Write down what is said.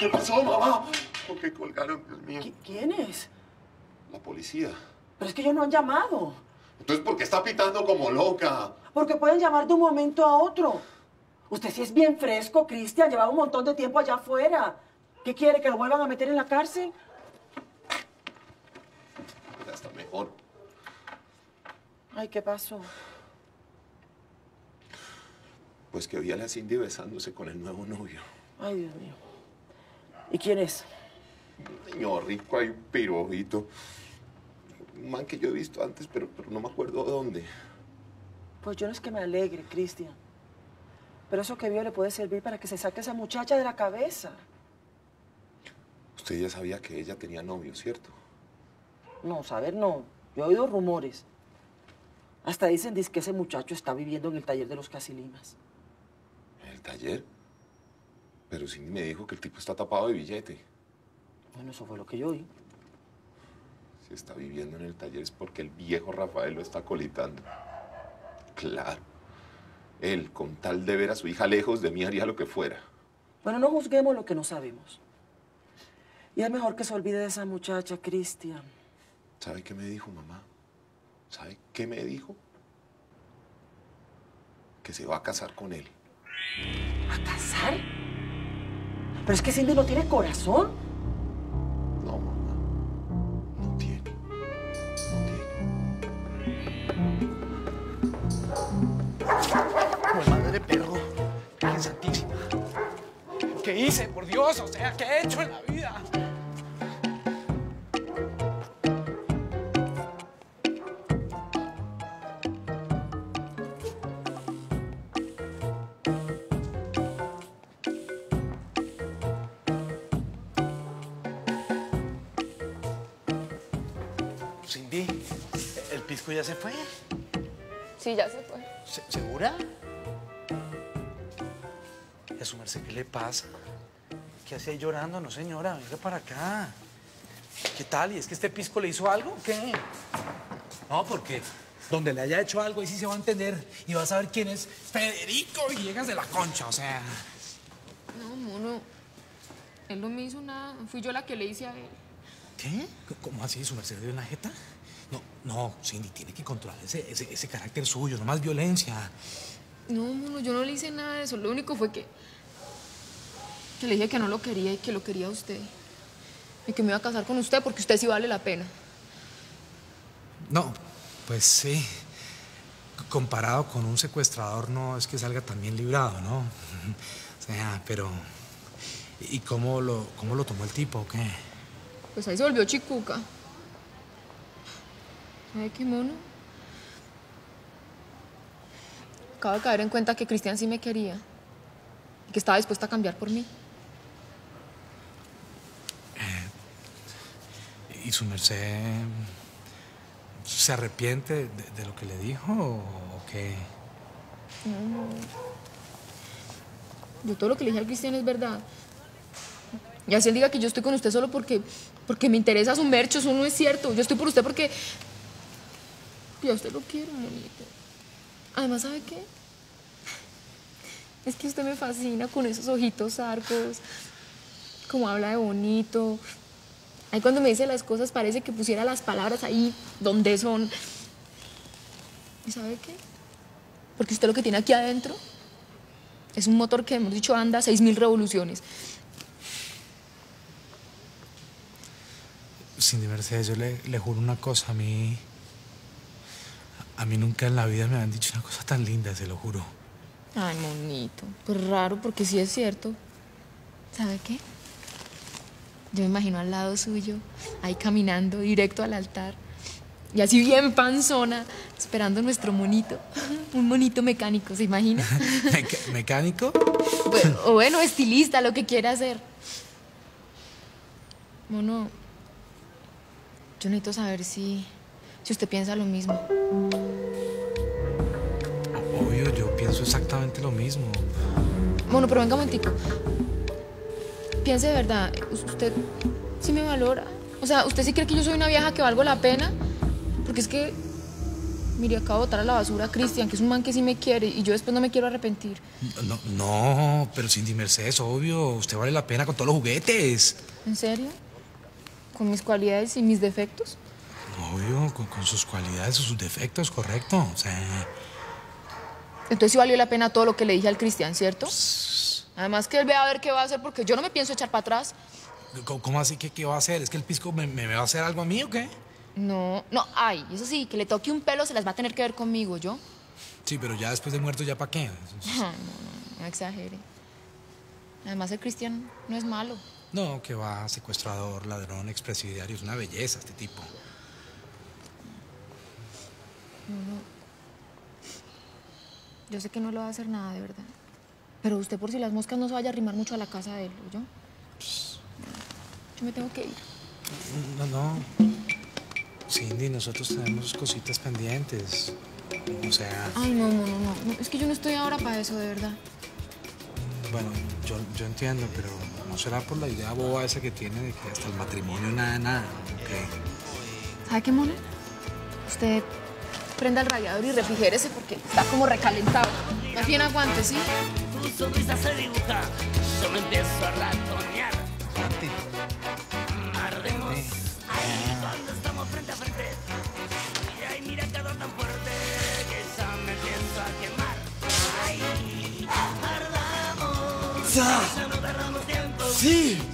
¿Qué pasó, mamá? ¿Por qué colgaron, Dios mío? ¿Quién es? La policía. Pero es que ellos no han llamado. Entonces, ¿por qué está pitando como loca? Porque pueden llamar de un momento a otro. Usted sí es bien fresco, Cristian. Llevaba un montón de tiempo allá afuera. ¿Qué quiere? ¿Que lo vuelvan a meter en la cárcel? Ya está mejor. Ay, ¿qué pasó? Pues que vi a la Cindy besándose con el nuevo novio. Ay, Dios mío. ¿Y quién es? Un señor rico, hay un pirojito. Un man que yo he visto antes, pero, pero no me acuerdo dónde. Pues yo no es que me alegre, Cristian. Pero eso que vio le puede servir para que se saque a esa muchacha de la cabeza. Usted ya sabía que ella tenía novio, ¿cierto? No, saber no. Yo he oído rumores. Hasta dicen dice, que ese muchacho está viviendo en el taller de los Casilimas. ¿En el taller? Pero Cindy me dijo que el tipo está tapado de billete. Bueno, eso fue lo que yo oí. Si está viviendo en el taller es porque el viejo Rafael lo está colitando. Claro. Él, con tal de ver a su hija lejos de mí, haría lo que fuera. Bueno, no juzguemos lo que no sabemos. Y es mejor que se olvide de esa muchacha, Cristian. ¿Sabe qué me dijo, mamá? ¿Sabe qué me dijo? Que se va a casar con él. ¿A casar? Pero es que Cindy no tiene corazón. No, mamá. No tiene. Pues madre de perro, Virgen Santísima. ¿Qué hice, por Dios? O sea, ¿qué he hecho en la vida? Cindy, ¿el pisco ya se fue? Sí, ya se fue. ¿Se- ¿Segura? ¿Y a su merced qué le pasa? ¿Qué hace ahí llorando? No, señora, venga para acá. ¿Qué tal? ¿Y es que este pisco le hizo algo qué? No, porque donde le haya hecho algo, ahí sí se va a entender y va a saber quién es Federico Villegas de la Concha, o sea. No, mono. Él no me hizo nada. Fui yo la que le hice a él. ¿Qué? ¿Cómo así? ¿Su merced dio en la jeta? No, no, Cindy, tiene que controlar ese, ese, ese carácter suyo, no más violencia. No, mono, yo no le hice nada de eso. Lo único fue que. que le dije que no lo quería y que lo quería a usted. Y que me iba a casar con usted porque usted sí vale la pena. No, pues sí. Comparado con un secuestrador, no es que salga tan bien librado, ¿no? O sea, pero. ¿Y cómo lo, cómo lo tomó el tipo o qué? Pues ahí se volvió chicuca. ¿Sabe qué, mono? Acabo de caer en cuenta que Cristian sí me quería. Y que estaba dispuesta a cambiar por mí. ¿Y su merced se arrepiente de, de lo que le dijo o, o qué? No, no. Yo todo lo que le dije al Cristian es verdad. Y así él diga que yo estoy con usted solo porque, porque me interesa su mercho, eso no es cierto. Yo estoy por usted porque yo usted lo quiero, monito. Además, ¿sabe qué? Es que usted me fascina con esos ojitos arcos, como habla de bonito. Ahí cuando me dice las cosas parece que pusiera las palabras ahí donde son. ¿Y sabe qué? Porque usted lo que tiene aquí adentro es un motor que hemos dicho anda a 6.000 revoluciones. Cindy Mercedes, yo le, le juro una cosa, a mí. A mí nunca en la vida me han dicho una cosa tan linda, se lo juro. Ay, monito. Pues raro, porque sí es cierto. ¿Sabe qué? Yo me imagino al lado suyo, ahí caminando directo al altar. Y así bien panzona, esperando nuestro monito. Un monito mecánico, ¿se imagina? ¿Mecánico? Bueno, o bueno, estilista, lo que quiera hacer. Mono, yo necesito saber si, si usted piensa lo mismo. Obvio, yo pienso exactamente lo mismo. Bueno, pero venga un momentico. Piense de verdad, ¿usted sí me valora? O sea, ¿usted sí cree que yo soy una vieja que valgo la pena? Porque es que Mire, acabo de botar a la basura a Cristian, que es un man que sí me quiere y yo después no me quiero arrepentir. No, no, pero Cindy Mercedes, obvio. Usted vale la pena con todos los juguetes. ¿En serio? ¿Con mis cualidades y mis defectos? Obvio, con, con sus cualidades y sus defectos, correcto. O sea, Entonces sí valió la pena todo lo que le dije al Cristian, ¿cierto? Además que él ve a ver qué va a hacer porque yo no me pienso echar para atrás. ¿cómo, cómo así que qué va a hacer? ¿Es que el pisco me, me va a hacer algo a mí o qué? No, no, ay, eso sí, que le toque un pelo se las va a tener que ver conmigo, ¿yo? Sí, pero ya después de muerto, ¿ya para qué? No, no, no, no exagere. Además el Cristian no es malo. No, que va, secuestrador, ladrón, expresidiario. Es una belleza este tipo. Yo sé que no le va a hacer nada, de verdad. Pero usted por si las moscas no se vaya a arrimar mucho a la casa de él, ¿yo? Yo me tengo que ir. No, no. Cindy, nosotros tenemos cositas pendientes. O sea, Ay, no, no, no, no, no. Es que yo no estoy ahora para eso, de verdad. Bueno, yo, yo entiendo, pero no será por la idea boba esa que tiene de que hasta el matrimonio nada, nada. ¿Sabe qué, mona? Usted prenda el radiador y refrigérese porque está como recalentado. Más bien aguante, ¿sí? Tu sonrisa se dibuja, yo me empiezo a ratonear. Sí.